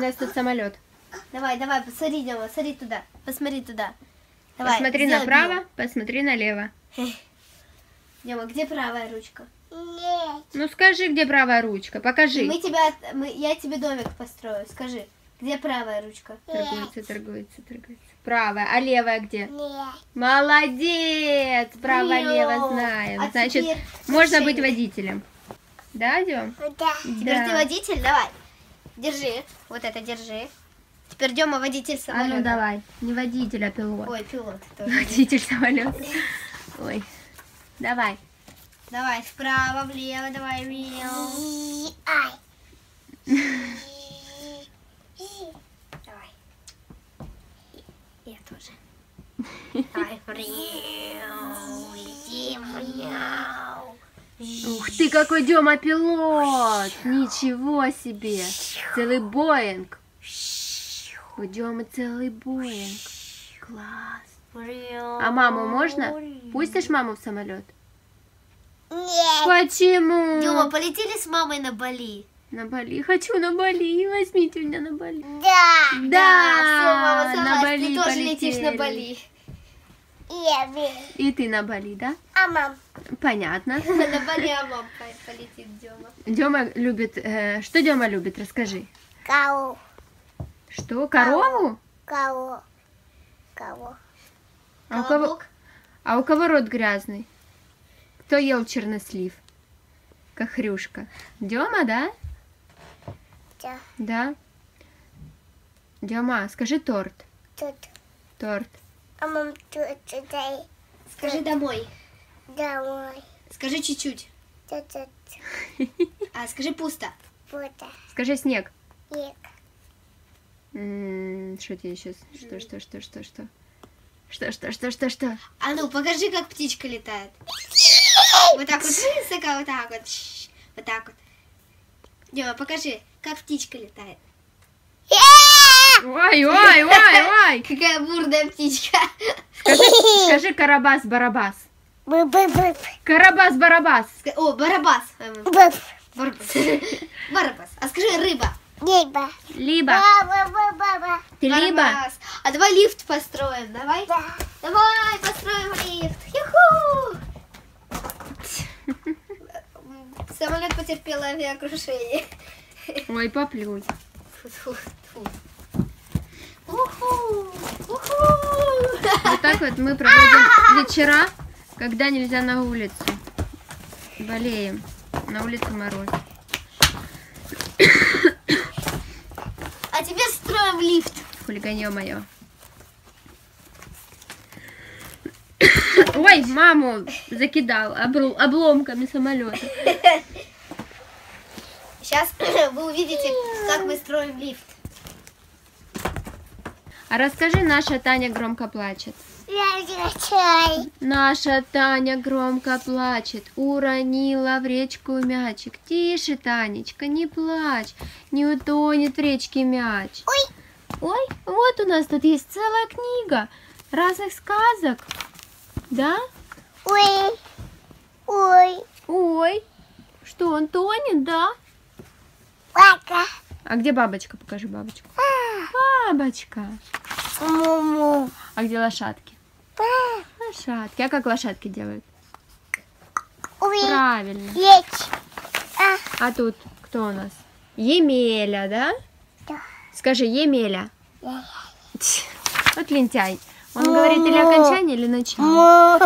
У нас тут самолет. Давай, давай, посмотри, Дема, смотри туда. Посмотри туда. Давай, Посмотри сделай направо, посмотри налево. Дема, где правая ручка? Нет. Ну скажи, где правая ручка, покажи. Мы тебя, мы, я тебе домик построю. Скажи, где правая ручка? Торгуется, торгуется, торгуется. Правая, а левая где? Нет. Молодец! Право-лево знаем. А Значит, теперь можно быть водителем. Да, Дем? Да. Теперь ты водитель, давай. Держи, вот это держи. Теперь Дема водитель А самолета. ну давай. Не водитель, а пилот. Ой, пилот тоже. Водитель самолета. Ой. Давай. Давай, вправо, влево, давай, влево. Давай. Я тоже. Давай, влево, летим, влево. Ух ты, какой Дема пилот! Ничего себе! Целый Боинг. У Демы целый Боинг. Класс. А маму можно? Пустишь маму в самолет? Нет. Почему? Дема, полетели с мамой на Бали. На Бали. Хочу на Бали. Возьмите меня на Бали. Да. Да, всё, мама, на Бали Ты тоже летишь на полетели. Бали. Би. И ты на Бали, да? А мам. Понятно. На Бали, а мама по- полетит Дема. Дема любит... э, что Дема любит? Расскажи. Кого? Что? Корову? Кого? Кого? А у кого, а у кого рот грязный? Кто ел чернослив? Кахрюшка. Дема, да? Да. Да. Дема, скажи торт. Тут. Торт. А тут туда. Скажи домой. Домой. Скажи чуть-чуть. А скажи пусто. Фото. Скажи снег. Ник. М, Что тебе еще? Что, что, что, что, что? Что, что, что, что, что? А ну, покажи, как птичка летает. Вот так вот высоко, вот так вот. Вот так вот. Дема, покажи, как птичка летает. Ой, ой, ой, ой! Какая бурная птичка. Скажи, скажи Карабас-Барабас. Карабас-Барабас. О, барабас. Барабас. Барабас. А скажи рыба. Либо. Либо. Ты либо. А давай лифт построим, давай. Да. Давай, построим лифт. Юху! Самолет потерпел авиакрушение. Ой, поплюй. Фу-фу-фу. Уху! Вот так вот мы проводим вечера, когда нельзя на улицу. Болеем. На улице мороз. А теперь строим лифт. Хулиганье мое. Ой, маму закидал обру- обломками самолета. Сейчас вы увидите, как мы строим лифт. А расскажи, наша Таня громко плачет. Наша Таня громко плачет, уронила в речку мячик. Тише, Танечка, не плачь, не утонет в речке мяч. Ой. Ой, вот у нас тут есть целая книга разных сказок. Да? Ой. Ой. Ой, что, он тонет, да? Лака. А где бабочка? Покажи бабочку. Бабочка. Муму. А где лошадки? Лошадки. А как лошадки делают? Правильно. А. А тут кто у нас? Емеля, да? Да. Скажи, Емеля. Вот лентяй. Он говорит или окончание, или начало.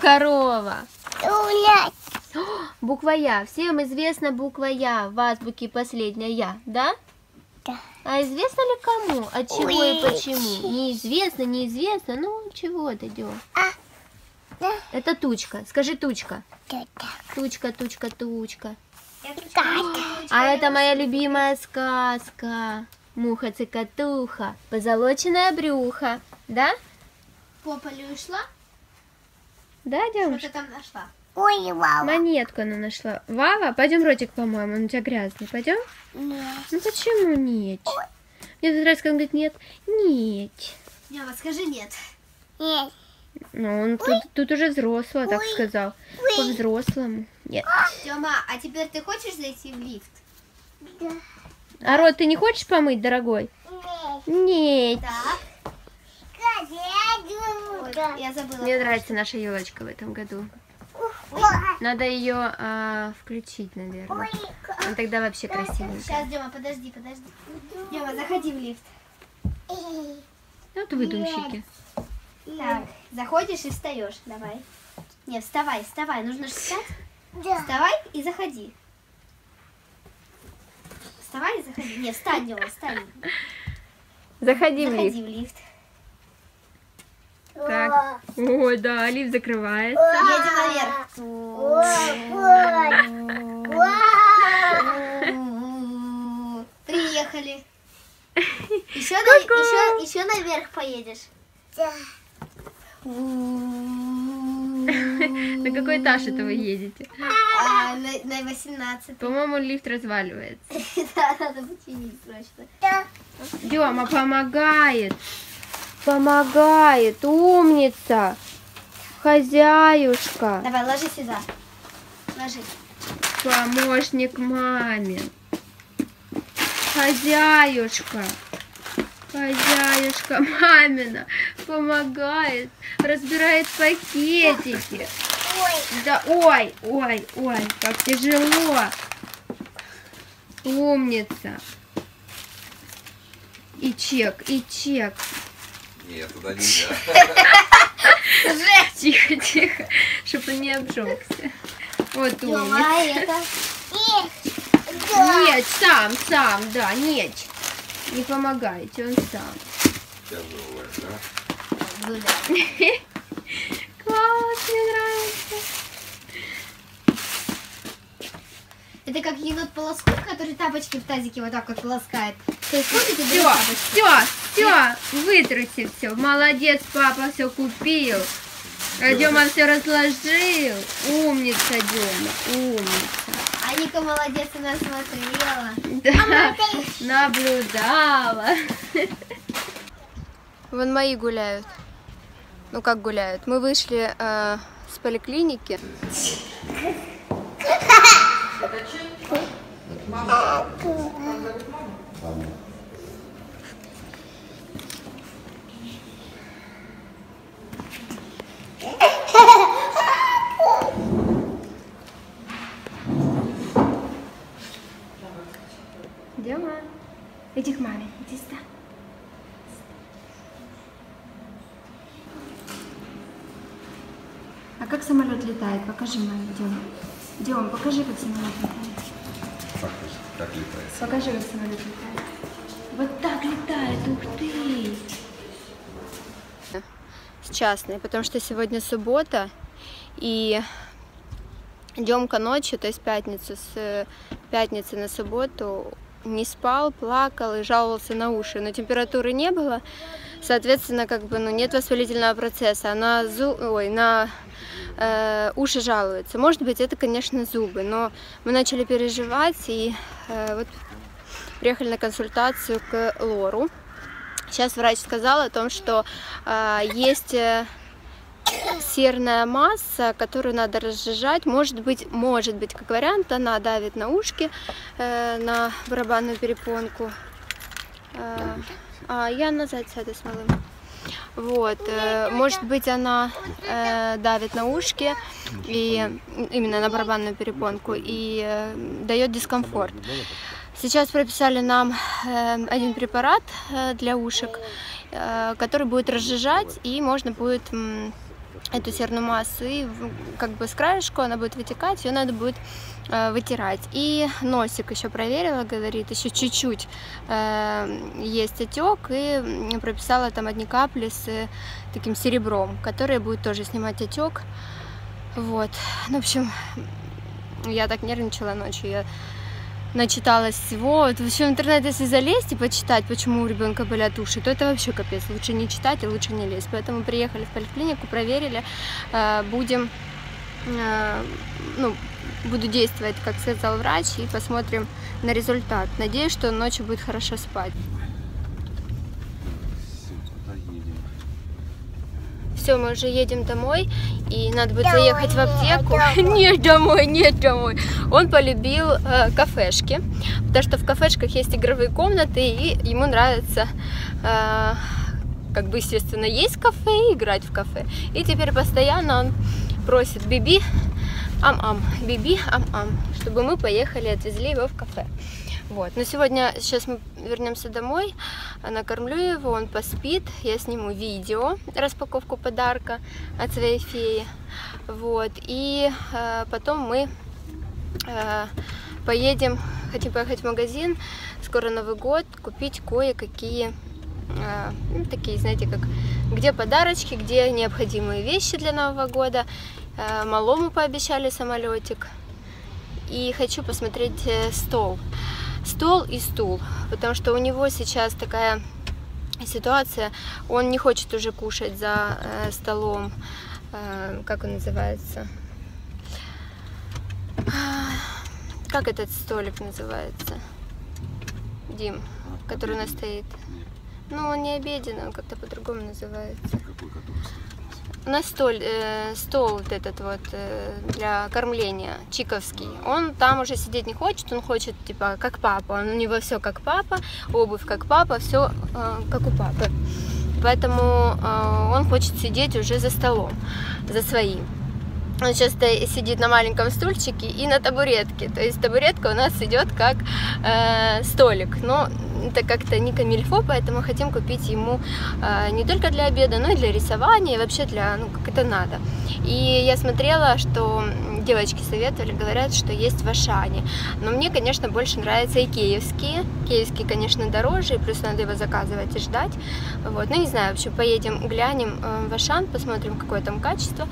Корова. Гулять. Буква Я. Всем известна буква Я. В азбуке последняя Я, да? Да. А известно ли кому? От чего и Ой. почему? Неизвестно, неизвестно. Ну, чего дойдем? А. Да. Это тучка. Скажи тучка. Туда. Тучка, тучка, тучка. Катя. А это моя любимая сказка. Муха-цикатуха, позолоченное брюхо. Да? По полю ушла? Да, Что девушка? ты там нашла? Ой, вау. Монетку она нашла. Вава, пойдем ротик помоем, он у тебя грязный. Пойдем? Нет. Ну почему нет? Мне тут раз говорит, нет. Нет. Дема, скажи нет. Нет. Ну, он тут, тут уже взрослый, так Ой. сказал. Ой. По-взрослому. Нет. Дема, а теперь ты хочешь зайти в лифт? Да. А рот ты не хочешь помыть, дорогой? Нет. Так, вот, Да. я забыла. Мне нравится наша елочка в этом году. Надо ее включить, наверное. Он тогда вообще красивый. Сейчас, Дема, подожди, подожди. Дема, заходи в лифт. Вот выдумщики. Так, заходишь и встаешь. Давай. Не, вставай, вставай. Нужно же встать. Да. Вставай и заходи. Вставай и заходи. Не, встань, Дема, встань. Заходи в Заходи лифт. в лифт. Так. О, да, лифт закрывается. Едем наверх. Приехали. Еще, на, еще, еще наверх поедешь. Да. На какой этаж это вы едете? А, на, на 18. По-моему, лифт разваливается. Да, надо починить срочно. Дема помогает. Помогает. Умница. Хозяюшка. Давай, ложи сюда. Ложи. Помощник маме. Хозяюшка. Хозяюшка мамина помогает, разбирает пакетики. Ой. Да, ой, ой, ой, как тяжело. Умница. И чек, и чек. Нет, туда нельзя. Тихо, тихо, чтобы он не обжегся. Вот умница. Нет. Сам, сам, да, нет. Не помогайте, он сам. Тяжелая, да? Класс, мне нравится. Это как енот полоскун, который тапочки в тазике вот так вот полоскает. Все, все, все, вытрусил все. Молодец, папа все купил. А Дема все разложил. Умница, Дема, умница. А Ника молодец, она смотрела. Да, наблюдала. Вон мои гуляют. Ну как гуляют? Мы вышли э, с поликлиники. Дема, иди к маме, иди сюда. А как самолет летает? Покажи маме, Дема. Дема, покажи, как самолет летает. Покажи, как самолет. Вот так летает, ух ты! С частной, потому что сегодня суббота, и Демка ночью, то есть пятницу, с пятницы на субботу не спал, плакал и жаловался на уши, но температуры не было, соответственно, как бы, ну, нет воспалительного процесса, а на, зу... Ой, на э, уши жалуется. Может быть, это, конечно, зубы, но мы начали переживать и э, вот приехали на консультацию к Лору. Сейчас врач сказал о том, что э, есть серная масса, которую надо разжижать. Может быть, может быть, как вариант, она давит на ушки, э, на барабанную перепонку. Э, а я назад сяду с малым. Вот, э, может быть, она э, давит на ушки и именно на барабанную перепонку и э, дает дискомфорт. Сейчас прописали нам э, один препарат э, для ушек, э, который будет разжижать, и можно будет эту серную массу, и как бы с краешку она будет вытекать, ее надо будет э, вытирать. И носик еще проверила, говорит, еще чуть-чуть э, есть отек, и прописала там одни капли с таким серебром, которые будет тоже снимать отек. Вот. Ну, в общем, я так нервничала ночью, я начиталась всего. Вот вообще в интернет, если залезть и почитать, почему у ребенка болят уши, то это вообще капец. Лучше не читать и лучше не лезть. Поэтому приехали в поликлинику, проверили, э, будем, э, ну, буду действовать, как сказал врач, и посмотрим на результат. Надеюсь, что ночью будет хорошо спать. Все, мы уже едем домой, и надо будет заехать в аптеку. Нет, домой, нет, домой. Он полюбил э, кафешки, потому что в кафешках есть игровые комнаты, и ему нравится, э, как бы, естественно, есть кафе и играть в кафе. И теперь постоянно он просит Биби, ам-ам, Биби, ам-ам, чтобы мы поехали, отвезли его в кафе. Вот. Но сегодня, сейчас мы вернемся домой, накормлю его, он поспит, я сниму видео, распаковку подарка от своей феи. Вот. И э, потом мы э, поедем, хотим поехать в магазин, скоро Новый год, купить кое-какие э, ну, такие, знаете, как где подарочки, где необходимые вещи для Нового года. Э, малому пообещали самолетик. И хочу посмотреть э, стол стол и стул, потому что у него сейчас такая ситуация, он не хочет уже кушать за э, столом, э, как он называется, как этот столик называется, Дим, который у нас стоит. Ну, он не обеденный, он как-то по-другому называется. У нас стол, э, стол вот этот вот э, для кормления, чиковский, он там уже сидеть не хочет, он хочет типа как папа, он, у него все как папа, обувь как папа, все э, как у папы. Поэтому э, он хочет сидеть уже за столом, за своим. Он сейчас сидит на маленьком стульчике и на табуретке. То есть табуретка у нас идет как э, столик. Но это как-то не камильфо, поэтому хотим купить ему э, не только для обеда, но и для рисования, и вообще для, ну, как это надо. И я смотрела, что девочки советовали, говорят, что есть в Ашане. Но мне, конечно, больше нравятся и киевские. Киевские, конечно, дороже, и плюс надо его заказывать и ждать. Вот. Ну, не знаю, в общем, поедем, глянем э, в Ашан, посмотрим, какое там качество.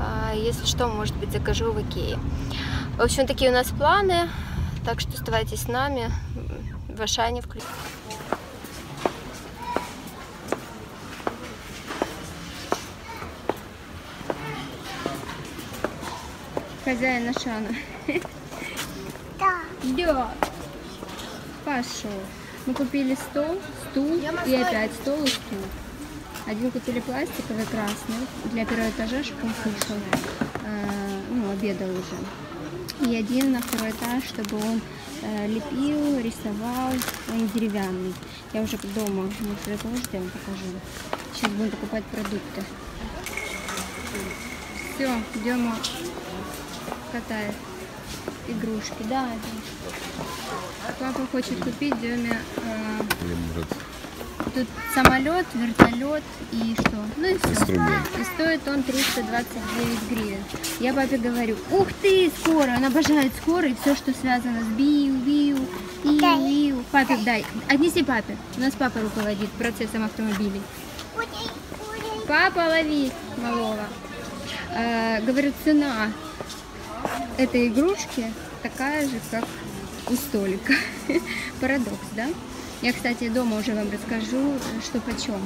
Э, если что, может быть, закажу в Икее. В общем, такие у нас планы. Так что оставайтесь с нами. В Ашане включим. Хозяин Ашана. Да. Идет. Пошел. Мы купили стол, стул и опять стол и стул. Один купили пластиковый красный для первого этажа, чтобы он кушал. Э, ну, обедал уже. И один на второй этаж, чтобы он э, лепил, рисовал. Он деревянный. Я уже дома, все это ждем, покажу. Сейчас будем покупать продукты. Все, Дема катает игрушки. Да, это. Папа хочет купить Деме э, тут самолет, вертолет и что? Ну и все. Инструмент. И стоит он 329 гривен. Я папе говорю, ух ты, скоро. Он обожает скоро и все, что связано с биу, биу, иу, иу. Папе дай. Отнеси папе. У нас папа руководит процессом автомобилей. Папа, лови малого. Э, говорю, цена этой игрушки такая же, как у столика. Парадокс, да? Я, кстати, дома уже вам расскажу, что почем.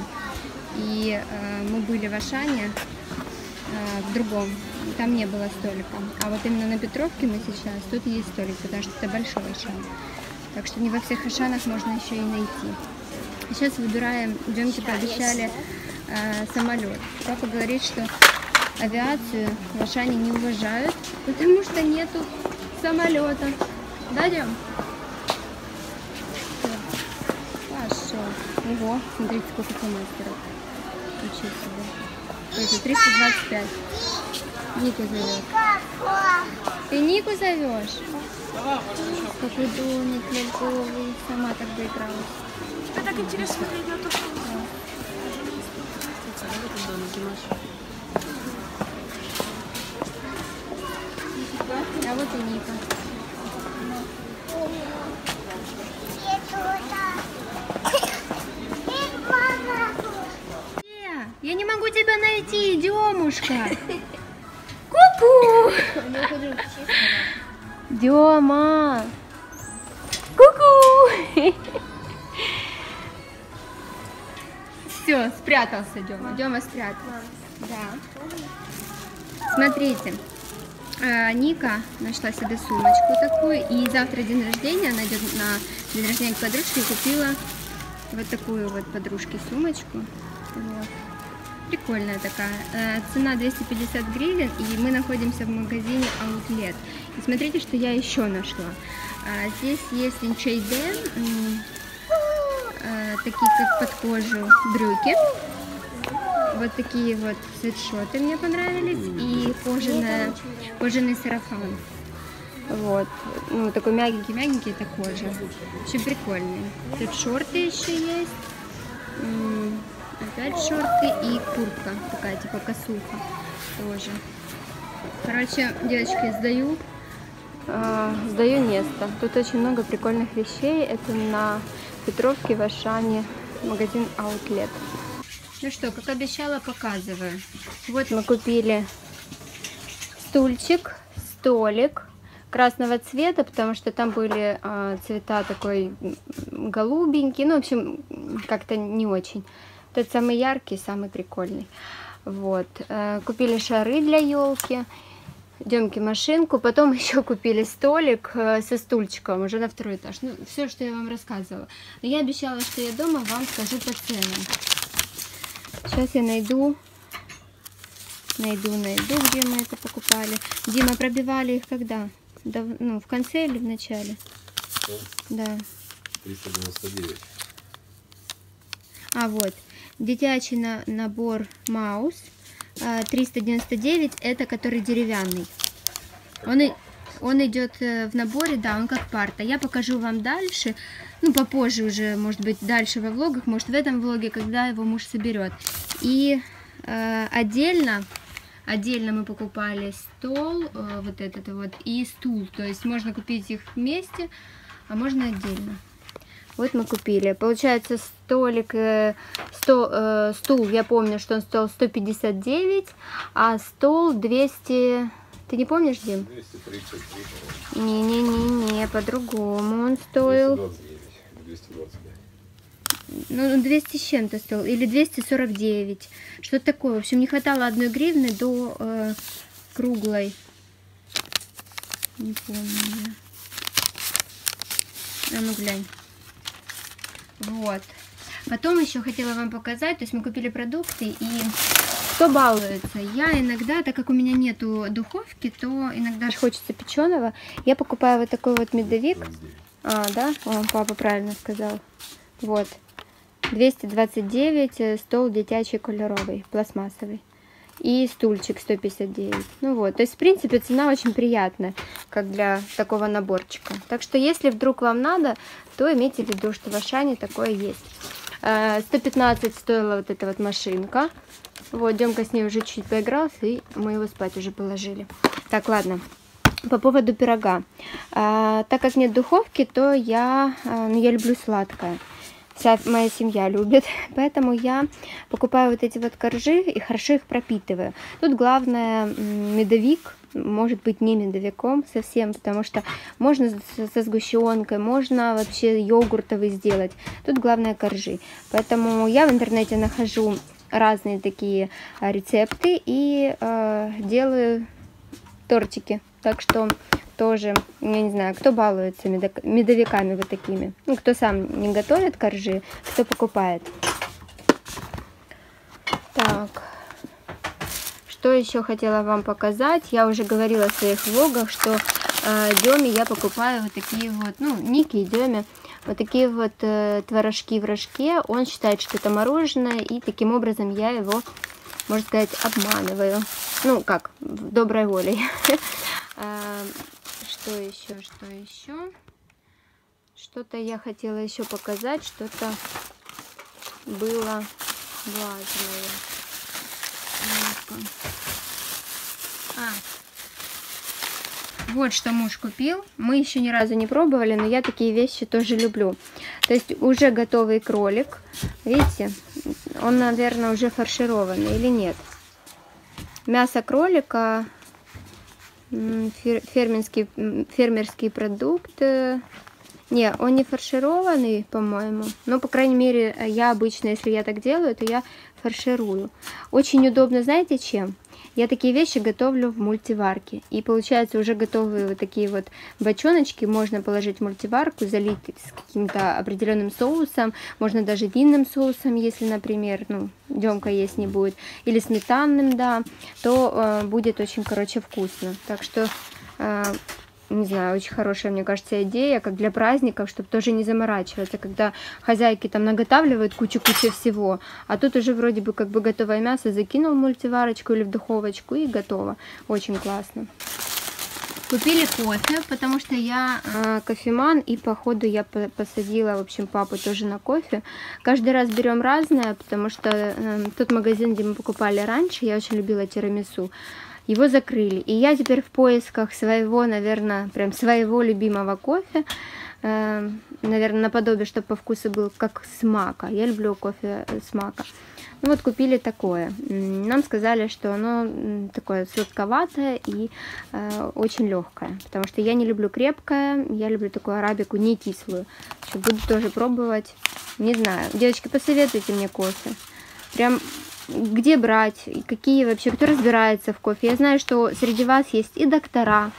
И э, мы были в Ашане, э, в другом, там не было столика. А вот именно на Петровке мы сейчас, тут есть столик, потому что это большой Ашан. Так что не во всех Ашанах можно еще и найти. Сейчас выбираем, Демке пообещали э, самолет. Папа говорит, что авиацию в Ашане не уважают, потому что нету самолета. Да, Дем? Всё. Пошел. Ого, смотрите, сколько фломастеров. Ничего себе. Это 325. Нику зовет. Ты Нику зовешь? Какой домик ляльковый. Сама так доигралась. Это так интересно на то, что А вот и Ника. Э, Я не могу тебя найти, Демушка. Ку-ку. Дема. Ку-ку. Все, спрятался Дема. Дема спрятался. Да. Смотрите. э, Ника нашла себе сумочку такую. И завтра день рождения. Она идет на день рождения к подружке и купила вот такую вот подружке сумочку. Вот. Прикольная такая. Э, Цена 250 гривен, и мы находимся в магазине Outlet. И смотрите, что я еще нашла. А, Здесь есть инчейден, э, такие как под кожу брюки. Вот такие вот свитшоты мне понравились. И кожаная, кожаный сарафан. Вот. Ну, такой мягенький-мягенький, это кожа. Очень прикольный. Тут шорты еще есть. Опять шорты и куртка. Такая типа косуха тоже. Короче, девочки, сдаю. а, сдаю место. Тут очень много прикольных вещей. Это на Петровке в Ашане магазин Outlet. Ну что, как обещала, показываю. Вот мы купили стульчик, столик красного цвета, потому что там были а, цвета такой голубенький, ну, в общем, как-то не очень. Тот самый яркий, самый прикольный. Вот. Э, Купили шары для елки, Демки машинку, потом еще купили столик э, со стульчиком уже на второй этаж. Ну, все, что я вам рассказывала. Но я обещала, что я дома вам скажу по ценам. Сейчас я найду, найду, найду, где мы это покупали. Дима, пробивали их когда? Дав- ну, в конце или в начале? Да. 399. А вот, дитячий на- набор Маус а, 399, это который деревянный. Он, и- он идет э, в наборе, да, он как парта. Я покажу вам дальше, ну попозже уже, может быть, дальше во влогах, может в этом влоге, когда его муж соберет. И э, отдельно, отдельно мы покупали стол, э, вот этот вот, и стул. То есть можно купить их вместе, а можно отдельно. Вот мы купили. Получается, столик, э, сто, э, стул, я помню, что он стоил 159, а стол 200... Ты не помнишь, Дим? 233, Не-не-не-не, по-другому он стоил. 229, 225. Ну, 200 с чем-то стоил. Или 249. Что-то такое. В общем, не хватало одной гривны до э, круглой. Не помню. А ну глянь. Вот. Потом еще хотела вам показать, то есть мы купили продукты и кто балуется? Я иногда, так как у меня нету духовки, то иногда хочется печеного. Я покупаю вот такой вот медовик. 29. А, да? О, папа правильно сказал. Вот. 229, э, стол дитячий кольоровый, пластмассовый. И стульчик 159. Ну вот, то есть, в принципе, цена очень приятная, как для такого наборчика. Так что, если вдруг вам надо, то имейте в виду, что в Ашане такое есть. Э, 115 стоила вот эта вот машинка. Вот, Демка с ней уже чуть поигрался, и мы его спать уже положили. Так, ладно. По поводу пирога. А, так как нет духовки, то я, а, ну, я люблю сладкое. Вся моя семья любит, поэтому я покупаю вот эти вот коржи и хорошо их пропитываю. Тут главное медовик, может быть не медовиком совсем, потому что можно со сгущенкой, можно вообще йогуртовый сделать. Тут главное коржи. Поэтому я в интернете нахожу разные такие а, рецепты и э, делаю тортики. Так что тоже, я не знаю, кто балуется медовиками вот такими. Ну, кто сам не готовит коржи, кто покупает. Так. Что еще хотела вам показать? Я уже говорила в своих влогах, что э, Деме я покупаю вот такие вот, ну, Ники и Деме, вот такие вот э, творожки в рожке. Он считает, что это мороженое, и таким образом я его, можно сказать, обманываю. Ну, как, доброй волей. А, Что еще, что еще? Что-то я хотела еще показать, что-то было важное. Ну-ка. А. Вот что муж купил. Мы еще ни разу не пробовали, но я такие вещи тоже люблю. То есть уже готовый кролик. Видите, он, наверное, уже фаршированный или нет. Мясо кролика, м, фер- фермерский, Не, он не фаршированный, по-моему. Но, по крайней мере, я обычно, если я так делаю, то я фарширую. Очень удобно, знаете, чем? Я такие вещи готовлю в мультиварке. И получается уже готовые вот такие вот бочоночки можно положить в мультиварку, залить с каким-то определенным соусом, можно даже винным соусом, если, например, ну, Демка есть не будет, или сметанным, да, то э, будет очень, короче, вкусно. Так что э, не знаю, очень хорошая, мне кажется, идея, как для праздников, чтобы тоже не заморачиваться, когда хозяйки там наготавливают кучу-кучу всего, а тут уже вроде бы как бы готовое мясо закинул в мультиварочку или в духовочку и готово. Очень классно. Купили кофе, потому что я э, кофеман, и походу я по посадила, в общем, папу тоже на кофе. Каждый раз берем разное, потому что э, тот магазин, где мы покупали раньше, я очень любила тирамису, его закрыли. И я теперь в поисках своего, наверное, прям своего любимого кофе. Э, наверное, наподобие, чтобы по вкусу был как с мака. Я люблю кофе с мака. Ну вот купили такое. Нам сказали, что оно такое сладковатое и э, очень легкое, потому что я не люблю крепкое, я люблю такую арабику не кислую. Что буду тоже пробовать. Не знаю. Девочки, посоветуйте мне кофе. Прям где брать, какие вообще, кто разбирается в кофе. Я знаю, что среди вас есть и доктора,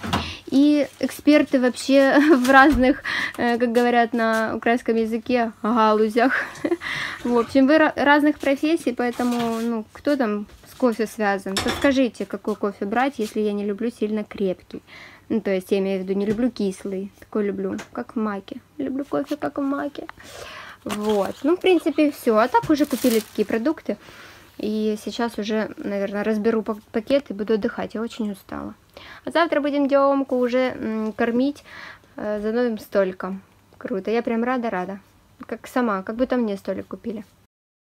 и эксперты вообще в разных, э, как говорят на украинском языке, галузях. В общем, вы разных профессий, поэтому, ну, кто там с кофе связан? Подскажите, какой кофе брать, если я не люблю сильно крепкий. Ну, то есть, я имею в виду, не люблю кислый, такой люблю, как в маке. Люблю кофе, как в маке. Вот, ну, в принципе, все. А так уже купили такие продукты. И сейчас уже, наверное, разберу пакет и буду отдыхать. Я очень устала. А завтра будем Демку уже кормить э, за новым столиком. Круто. Я прям рада-рада. Как сама, как будто мне столик купили.